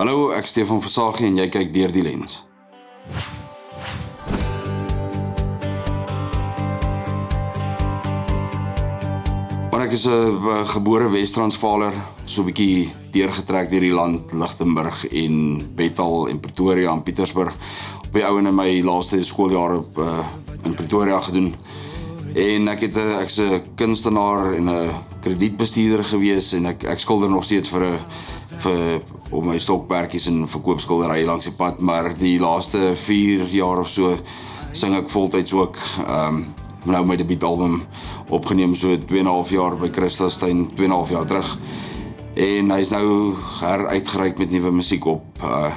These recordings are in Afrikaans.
Hallo, ek Stefan Versagie en jy kyk deur die lens. Maar ek is 'n uh, gebore Wes-Transvaaler, so 'n bietjie deurgetrek deur die land, Lichtenburg en Bethal en Pretoria en Pietersburg. Op die ou en in my laaste skooljare op uh, in Pretoria gedoen. En ek het 'n ek's 'n kunstenaar en 'n kredietbestuurder gewees en ek ek skilder nog steeds vir 'n vir op my stokperdjies en verkoopskilderye langs die pad, maar die laaste 4 jaar of so sing ek voltyds ook. Ehm um, nou my debuutalbum opgeneem so 2 en 'n half jaar by Christelstein 2 en 'n half jaar terug. En hy's nou heruitgereik met nuwe musiek op. Uh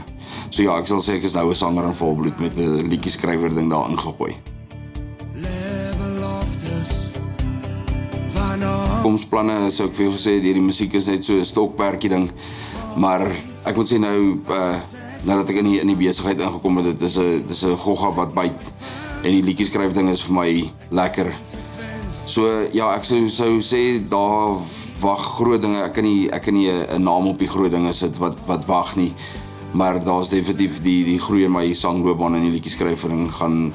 so ja, ek sal sê ek is nou 'n sanger in volbloed met 'n liedjie skrywer ding daar ingegooi. Komsplanne sou ek vir jou gesê hierdie musiek is net so 'n stokperdjie ding. Maar ek moet sê nou uh nadat ek in die in die besigheid ingekom het, dit is 'n dis 'n gogga wat byt en die liedjie skryf ding is vir my lekker. So ja, ek sou sou sê daar wag groot dinge. Ek kan nie ek kan nie 'n naam op die groot dinge sit wat wat wag nie. Maar daar's definitief die die groei in my sangloopbaan en die liedjie skryfing gaan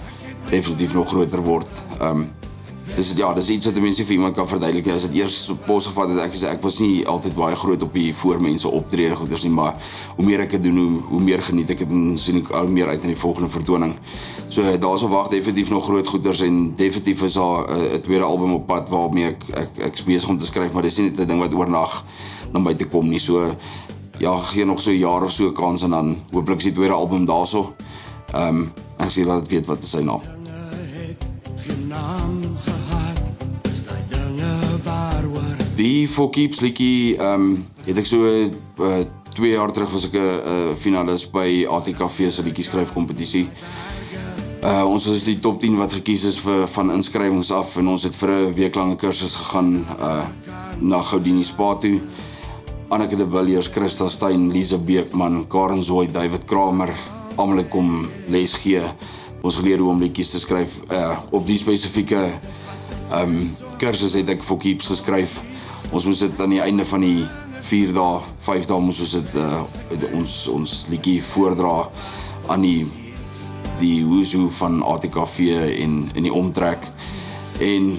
definitief nog groter word. Um dis ja, dis iets wat mense vir iemand kan verduidelik. As dit eers pos gevat het, ek sê ek was nie altyd baie groot op die voormense optree goeders nie, maar hoe meer ek dit doen, hoe, hoe meer geniet ek dit en sien ek al meer uit in die volgende vertoning. So daar's op wag definitief nog groot goeders en definitief is daar 'n uh, tweede album op pad waarmee ek ek ek besig om te skryf, maar dis nie net 'n ding wat oornag na my toe kom nie. So ja, gee nog so 'n jaar of so 'n kans en dan hooplik is die tweede album daarso. Ehm um, ek sê laat dit weet wat is sy naam. Die for keeps liedjie ehm um, het ek so uh, 2 jaar terug was ek 'n uh, finalis by ATKV se liedjie skryf kompetisie. Uh ons is die top 10 wat gekies is vir van inskrywings af en ons het vir 'n week lange kursus gegaan uh na Goudini Spa toe. Anneke de Villiers, Christa Stein, Lise Beekman, Karen Zooi, David Kramer, almal het kom les gee. Ons geleer hoe om liedjies te skryf uh op die spesifieke ehm um, kursus het ek vir keeps geskryf ons moes dit aan die einde van die 4 dae, 5 dae moes ons dit uh, ons ons liedjie voordra aan die die woeso van ATKV en in die omtrek en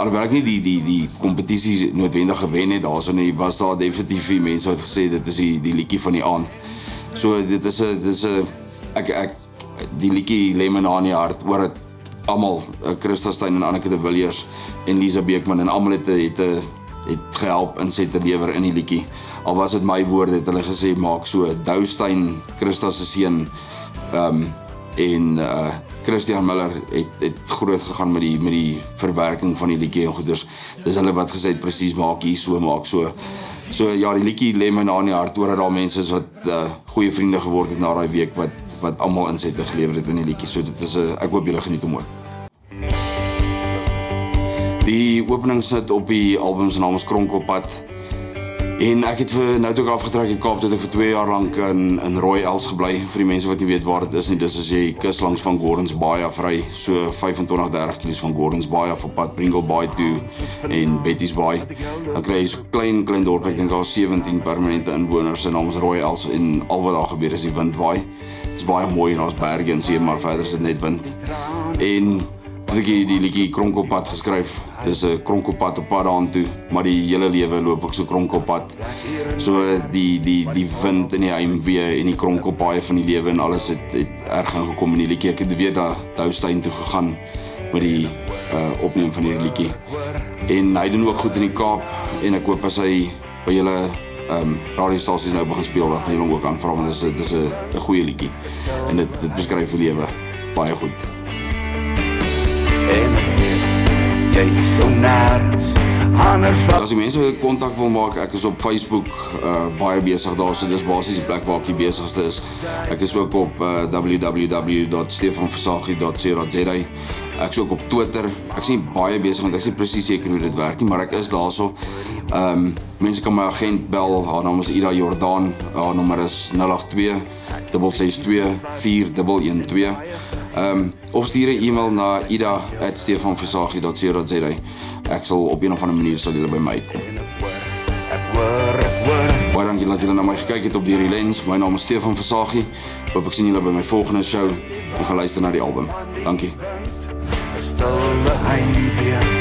alhoewel ek nie die die die kompetisie noodwendig gewen het daarso nie was daar definitief mense wat gesê dit is die die liedjie van die aand. So dit is 'n dit is 'n ek ek die liedjie lê my na in die hart oor dit almal eh, Christa Stein en Anneke de Villiers en Lisa Beekman en almal het het 'n het gehelp inset te lewer in die liedjie. Al was dit my woorde het hulle gesê maak so Doustein Christa se seun ehm um, en uh Christian Miller het het groot gegaan met die met die verwerking van die liedjie en goeders. Dis hulle wat gesê het presies maak hier so maak so. So ja, die liedjie lê my na in die hart oor dat daar mense is wat uh goeie vriende geword het na daai week wat wat almal insette gelewer het in die liedjie. So dit is 'n uh, ek hoop julle geniet hom ook. Die opening sit op die album se naam is Kronkelpad. En ek het vir nou toe afgetrek in Kaap toe ek vir 2 jaar lank in in Rooi Els gebly. Vir die mense wat nie weet waar dit is nie, dis as jy kus langs van Gordons Bay af ry, so 25 30 km van Gordons Bay af op pad Pringle Bay toe en Betty's Bay. Dan kry jy so klein klein dorp, ek dink daar 17 permanente inwoners en ons Rooi Els en al wat daar gebeur is die wind waai. Dit is baie mooi en ons berge en see, maar verder is dit net wind. En Ek het die liedjie Kronkelpad geskryf. Dis 'n kronkelpad op pad daartoe, maar die hele lewe loop ek so kronkelpad. So die die die wind in die heimwee en die kronkelpaaie van die lewe en alles het het erg aangekom in die liedjie. Ek het weer daar Doustein toe gegaan met die uh opneem van hierdie liedjie. En hy doen ook goed in die Kaap en ek hoop as hy by julle ehm um, radiostasies nou begin speel dan gaan julle hom ook aanvra want dit is dit is 'n goeie liedjie. En dit dit beskryf die lewe baie goed jy so nêrens anders wat As die mense kontak wil maak, ek is op Facebook uh baie besig daar, so dis basies die plek waar ek besigste is. Ek is ook op uh, www.stefanversagie.co.za. Ek is ook op Twitter. Ek is nie baie besig want ek is nie presies seker hoe dit werk nie, maar ek is daarso. Ehm um, mense kan my agent bel. Haar naam is Ida Jordaan. Haar nommer is 082 662 4112. Ehm um, of stuur 'n e-mail na ida@stefanversagie.co.za. Ek sal op 'n of ander manier sal julle by my kom. Baie dankie dat julle na my gekyk het op die Lens. My naam is Stefan Versagie. Hoop ek sien julle by my volgende show en gaan luister na die album. Dankie. Stil heim